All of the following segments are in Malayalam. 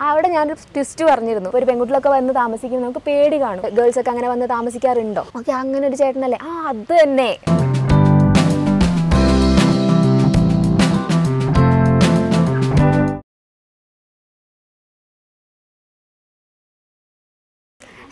അവിടെ ഞാനൊരു ട്വിസ്റ്റ് പറഞ്ഞിരുന്നു. ഒരു പെൺകുട്ടികളൊക്കെ വന്ന് താമസിക്കുമ്പോൾ നമുക്ക് പേടി കാണും. ഗേൾസ് ഒക്കെ അങ്ങനെ വന്ന് താമസിക്കാറുണ്ടോ? ഓക്കെ അങ്ങനെ ഒരു ചേട്ടനല്ലേ? ആ അത് തന്നെ.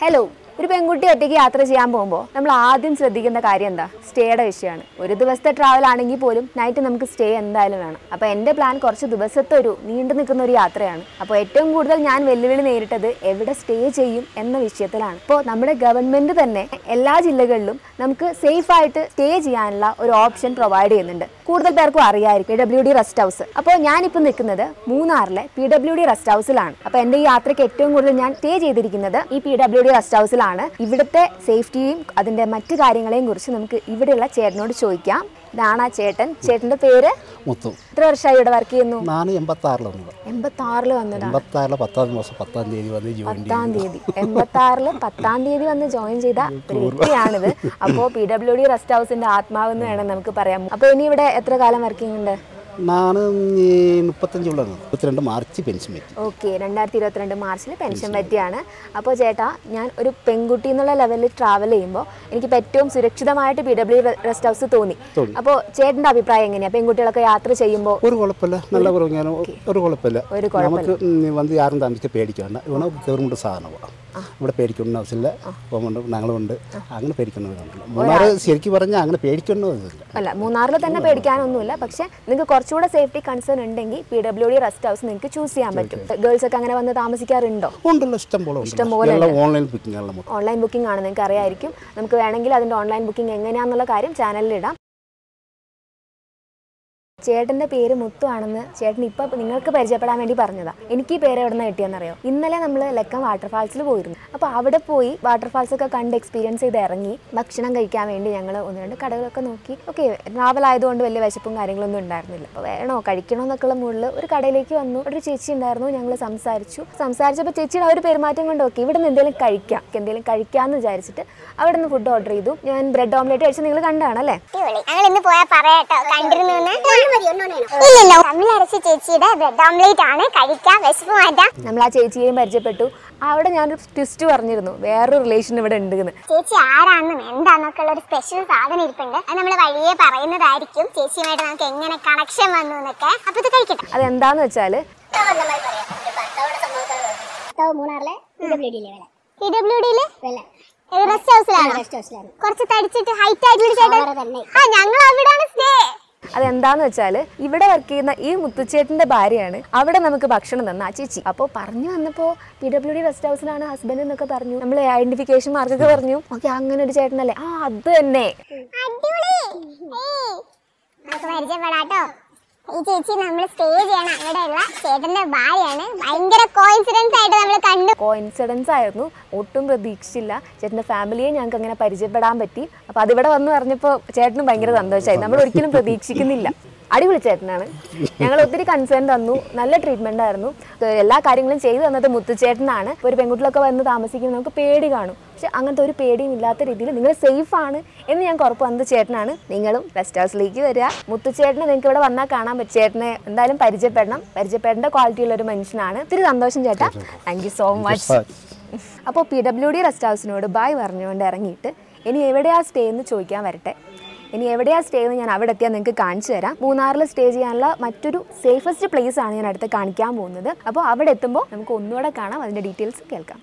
ഹലോ ഒരു പെൺകുട്ടി ഒറ്റയ്ക്ക് യാത്ര ചെയ്യാൻ പോകുമ്പോൾ നമ്മൾ ആദ്യം ശ്രദ്ധിക്കുന്ന കാര്യം എന്താ? സ്റ്റേയുടെ വിഷയമാണ്. ഒരു ദിവസത്തെ ട്രാവൽ ആണെങ്കിൽ പോലും നൈറ്റ് നമുക്ക് സ്റ്റേ എന്തായാലും വേണം. അപ്പോൾ എന്റെ പ്ലാൻ കുറച്ച് ദിവസത്തെ ഒരു നീണ്ടു നിൽക്കുന്ന ഒരു യാത്രയാണ്. അപ്പോൾ ഏറ്റവും കൂടുതൽ ഞാൻ വെല്ലുവിളി നേരിട്ടത് എവിടെ സ്റ്റേ ചെയ്യും എന്ന വിഷയത്തിലാണ്. ഇപ്പോൾ നമ്മുടെ ഗവൺമെന്റ് തന്നെ എല്ലാ ജില്ലകളിലും നമുക്ക് സേഫ് ആയിട്ട് സ്റ്റേ ചെയ്യാനുള്ള ഒരു ഓപ്ഷൻ പ്രൊവൈഡ് ചെയ്യുന്നുണ്ട്. കൂടുതൽ പേർക്കും അറിയായിരിക്കും P W D rest house അപ്പോൾ ഞാനിപ്പോൾ നിൽക്കുന്നത് മൂന്നാറിലെ പി ഡബ്ല്യു ഡി റെസ്റ്റ് ഹൗസിലാണ് അപ്പോൾ എന്റെ ഈ യാത്രയ്ക്ക് ഏറ്റവും കൂടുതൽ ഞാൻ സ്റ്റേ ചെയ്തിരിക്കുന്നത് ഈ പി ഡബ്ല്യു ഡി റെസ്റ്റ് ഹൗസിലാണ് അതുകൊണ്ടാണ് ഇവിടുത്തെ സേഫ്റ്റിയെയും അതിന്റെ മറ്റു കാര്യങ്ങളെയും കുറിച്ച് നമുക്ക് ഇവിടെയുള്ള ചേട്ടനോട് ചോദിക്കാം. ഇതാണ് ആ ചേട്ടൻ. ചേട്ടന്റെ പേര്? മുത്തു. എത്ര വർഷമായി ഇവിടെ വർക്ക് ചെയ്യുന്നു? ഞാൻ എൺപത്തി ആറിൽ വന്നത്. എൺപത്തി ആറിൽ വന്നതാണ് എൺപത്തി ആറിൽ പത്താം മാസം പത്താം തീയതി വന്ന് ജോയിൻ പത്താം തീയതി. എൺപത്തി ആറിൽ പത്താം തീയതി വന്ന് ജോയിൻ ചെയ്ത ഒരു വ്യക്തിയാണിത്. അപ്പോൾ പി ഡബ്ല്യു ഡി റെസ്റ്റ് ഹൗസിന്റെ ആത്മാവെന്ന് വേണം നമുക്ക് പറയാം അപ്പോൾ ഇനി ഇവിടെ എത്ര കാലം വർക്കിംഗ് ഉണ്ട്? നാണ് മുപ്പത്തഞ്ച് ഉള്ളത് മുപ്പത്തിരണ്ട് മാർച്ച് പെൻഷൻ പറ്റി. ഓക്കെ രണ്ടായിരത്തി ഇരുപത്തിരണ്ട് മാർച്ചിൽ പെൻഷൻ പറ്റിയാണ്. അപ്പോൾ ചേട്ടാ ഞാൻ ഒരു പെൺകുട്ടി എന്നുള്ള ലെവലിൽ ട്രാവൽ ചെയ്യുമ്പോൾ എനിക്ക് ഏറ്റവും സുരക്ഷിതമായിട്ട് പി ഡബ്ല്യു റെസ്റ്റ് ഹൗസ് തോന്നി. അപ്പോൾ ചേട്ടന്റെ അഭിപ്രായം എങ്ങനെയാണ് പെൺകുട്ടികളൊക്കെ യാത്ര ചെയ്യുമ്പോൾ ഒരു കുഴപ്പമില്ല. നല്ല ഒരു കുഴപ്പമില്ല. നമുക്ക് വന്ന് യാരും താമസിച്ച് പേടിക്കാണ്ട്. ഇവിടെ ഗവൺമെന്റ് സാധനമാണ് ഇവിടെ പേടിക്കുന്ന ആവശ്യമില്ല പോകുന്നുണ്ട് ഞങ്ങളുണ്ട് അങ്ങനെ പേടിക്കുന്നവരുണ്ട് മൂന്നാർ ശരിക്കും പറഞ്ഞാൽ അങ്ങനെ പേടിക്കേണ്ടതില്ല അല്ല മൂന്നാറിൽ തന്നെ പേടിക്കാനൊന്നുമില്ല. പക്ഷേ നിങ്ങൾക്ക് കുറച്ചുകൂടെ സേഫ്റ്റി കൺസേൺ ഉണ്ടെങ്കിൽ P W D rest house നിങ്ങൾക്ക് ചൂസ് ചെയ്യാൻ പറ്റും. ഗേൾസ് ഒക്കെ അങ്ങനെ വന്ന് താമസിക്കാറുണ്ടോ? ഉണ്ടല്ലോ ഇഷ്ടം പോലെ ഇഷ്ടം പോലെ എല്ലാം ഓൺലൈൻ ബുക്കിംഗ് ഓൺലൈൻ ബുക്കിംഗ് ആണ് നിങ്ങൾക്ക് അറിയായിരിക്കും നമുക്ക് വേണമെങ്കിൽ അതിന്റെ ഓൺലൈൻ ബുക്കിംഗ് എങ്ങനെയാണെന്നുള്ള കാര്യം ചാനലിൽ ഇടാം. ചേട്ടന്റെ പേര് മുത്തു ആണെന്ന് ചേട്ടൻ ഇപ്പോൾ നിങ്ങൾക്ക് പരിചയപ്പെടാൻ വേണ്ടി പറഞ്ഞതാ. എനിക്ക് ഈ പേര് എവിടെ നിന്ന് കിട്ടിയെന്നറിയോ? ഇന്നലെ നമ്മൾ ലക്കം വാട്ടർഫാൾസിൽ പോയിരുന്നു. അപ്പോൾ അവിടെ പോയി വാട്ടർഫാൾസ് ഒക്കെ കണ്ട് എക്സ്പീരിയൻസ് ചെയ്ത് ഇറങ്ങി ഭക്ഷണം കഴിക്കാൻ വേണ്ടി ഞങ്ങൾ ഒന്ന് രണ്ട് കടകളൊക്കെ നോക്കി. ഓക്കെ നാവൽ ആയതുകൊണ്ട് വലിയ വിശപ്പും കാര്യങ്ങളൊന്നും ഉണ്ടായിരുന്നില്ല. അപ്പോൾ വേണോ കഴിക്കണോ എന്നൊക്കെയുള്ള മുകളിൽ ഒരു കടയിലേക്ക് വന്നു. ഒരു ചേച്ചി ഉണ്ടായിരുന്നു ഞങ്ങൾ സംസാരിച്ചു. സംസാരിച്ചപ്പോൾ ചേച്ചിയുടെ ആ ഒരു പെരുമാറ്റം കൊണ്ട് ഓക്കെ ഇവിടെ നിന്ന് എന്തെങ്കിലും കഴിക്കാം എന്തെങ്കിലും കഴിക്കാമെന്ന് വിചാരിച്ചിട്ട് അവിടെ നിന്ന് ഫുഡ് ഓർഡർ ചെയ്തു. ഞാൻ ബ്രെഡ് ഓംലെറ്റ് കഴിച്ച് നിങ്ങൾ കണ്ടാണല്ലേ ഞങ്ങൾ ഇന്ന് പറയാട്ടോ ഇല്ലല്ലോ. തമ്മിലരച്ച ചേച്ചിയുടെ ബ്രെഡ് ഓംലേറ്റ് ആണ്. കഴിക്കാം വിശപ്പ് മാറ്റാം. നമ്മൾ ആ ചേച്ചിയെയും പരിചയപ്പെട്ടു. അവിടെ ഞാനൊരു ട്വിസ്റ്റ് പറഞ്ഞിരുന്നു. വേറൊരു റിലേഷൻ ഇവിടെ ഉണ്ട്ന്ന്. ചേച്ചി ആരാണെന്നും എന്താണെന്നൊക്കെ ഉള്ള ഒരു സ്പെഷ്യൽ സാധനം ഇരിപ്പുണ്ട്. അത് നമ്മൾ വഴിയെ പറയുന്നതായിരിക്കും. ചേച്ചിയുമായിട്ട് നമുക്ക് എങ്ങനെ കണക്ഷൻ വന്നു എന്നൊക്കെ. അപ്പൊ ഇത് കഴിക്കട്ടെ. അതെന്താന്ന് മൂന്നാറിലെ റെസ്റ്റ് ഹൗസിലാണ് കുറച്ച് തടിച്ചിട്ട് ഹൈറ്റ് ആയിട്ട് ചേട്ടൻ ആ ഞങ്ങൾ അവിടെയാണ് സ്റ്റേ അതെന്താന്ന് വെച്ചാൽ ഇവിടെ വർക്ക് ചെയ്യുന്ന ഈ മുത്തുച്ചേട്ടന്റെ ഭാര്യയാണ്. അവിടെ നമുക്ക് ഭക്ഷണം തന്ന ആ ചേച്ചി. അപ്പോൾ പറഞ്ഞു വന്നപ്പോൾ പി ഡബ്ല്യു ഡി റെസ്റ്റ് ഹൗസിലാണ് ഹസ്ബൻഡ് എന്നൊക്കെ പറഞ്ഞു. നമ്മൾ ഐഡന്റിഫിക്കേഷൻ മാർക്കൊക്കെ പറഞ്ഞു. ഓക്കെ അങ്ങനെ ഒരു ചേട്ടനല്ലേ? ആ അത് തന്നെ. ഈ ചേച്ചി നമ്മൾ സ്റ്റേ ചെയ്യണ. അവിടെയുള്ള ചേട്ടന്റെ ഭാര്യയാണ്. ഭയങ്കര കോയിൻസിഡൻസ് ആയിട്ട് നമ്മൾ കണ്ടു. കോയിൻസിഡൻസ് ആയിരുന്നു. ഒട്ടും പ്രതീക്ഷിച്ചില്ല. ചേട്ടന്റെ ഫാമിലിയെ ഞങ്ങൾക്ക് അങ്ങനെ പരിചയപ്പെടാൻ പറ്റി. അപ്പോൾ അതിവിടെ വന്ന് പറഞ്ഞപ്പോൾ ചേട്ടനും ഭയങ്കര സന്തോഷമായി. നമ്മൾ ഒരിക്കലും പ്രതീക്ഷിക്കുന്നില്ല. അടിപൊളി ചേട്ടനാണ്. ഞങ്ങൾ ഒത്തിരി കൺസേൺ തന്നു. നല്ല ട്രീറ്റ്മെന്റ് ആയിരുന്നു. എല്ലാ കാര്യങ്ങളും ചെയ്തു തന്നത് മുത്തുചേട്ടനാണ്. ഒരു പെൺകുട്ടികളൊക്കെ വന്ന് താമസിക്കുമ്പോൾ നമുക്ക് പേടി കാണും. പക്ഷെ അങ്ങനത്തെ ഒരു പേടിയും ഇല്ലാത്ത രീതിയിൽ നിങ്ങൾ സേഫ് ആണ് എന്ന് ഞാൻ ഉറപ്പ് വന്നത് ചേട്ടനാണ്. നിങ്ങളും റെസ്റ്റ് ഹൗസിലേക്ക് വരിക. മുത്തുച്ചേട്ടനെ നിങ്ങൾക്ക് ഇവിടെ വന്നാൽ കാണാൻ പറ്റും. ചേട്ടനെ എന്തായാലും പരിചയപ്പെടണം. പരിചയപ്പെടേണ്ട ക്വാളിറ്റിയുള്ള ഒരു മനുഷ്യനാണ്. ഒത്തിരി സന്തോഷം ചേട്ടാ. താങ്ക് സോ മച്ച് അപ്പോൾ പി ഡബ്ല്യു ഡി റെസ്റ്റ് ഹൗസിനോട് ബായ് പറഞ്ഞുകൊണ്ട് ഇറങ്ങിയിട്ട് ഇനി എവിടെയാ സ്റ്റേ എന്ന് ചോദിക്കാൻ വരട്ടെ. ഇനി എവിടെയാ സ്റ്റേ എന്ന് ഞാൻ അവിടെ എത്തിയാൽ നിങ്ങൾക്ക് കാണിച്ചു തരാം. മൂന്നാറിൽ സ്റ്റേ ചെയ്യാനുള്ള മറ്റൊരു സേഫസ്റ്റ് പ്ലേസ് ആണ് ഞാൻ അടുത്ത് കാണിക്കാൻ പോകുന്നത്. അപ്പോൾ അവിടെ എത്തുമ്പോൾ നമുക്ക് ഒന്നുകൂടെ കാണാം. അതിന്റെ ഡീറ്റെയിൽസ് കേൾക്കാം.